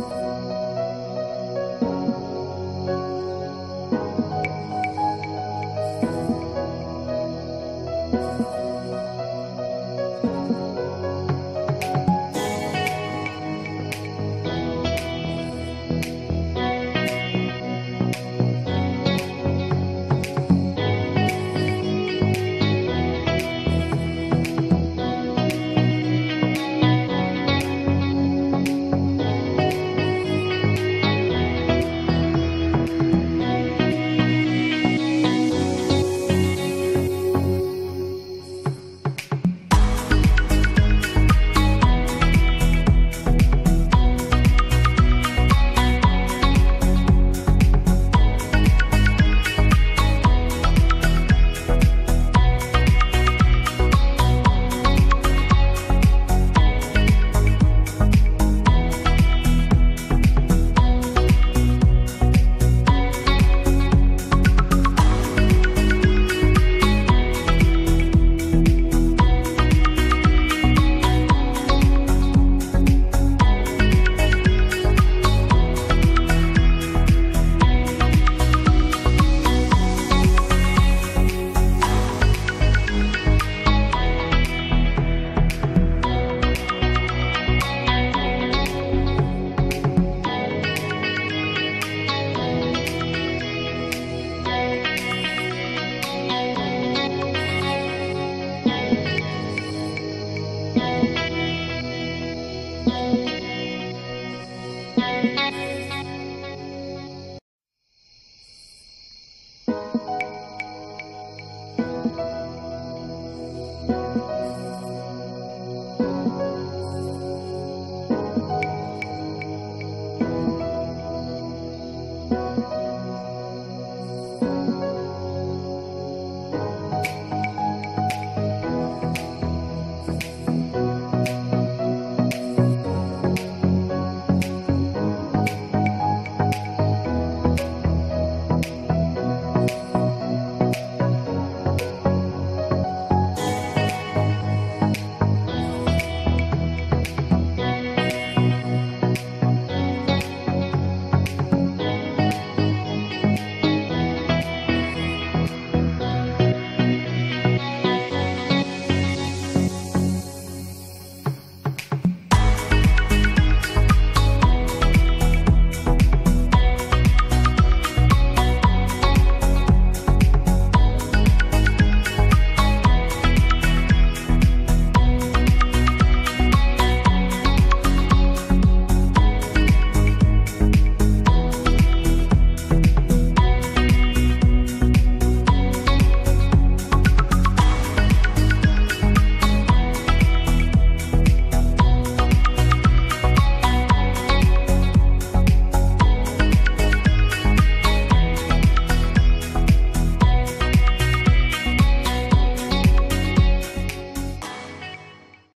Bye.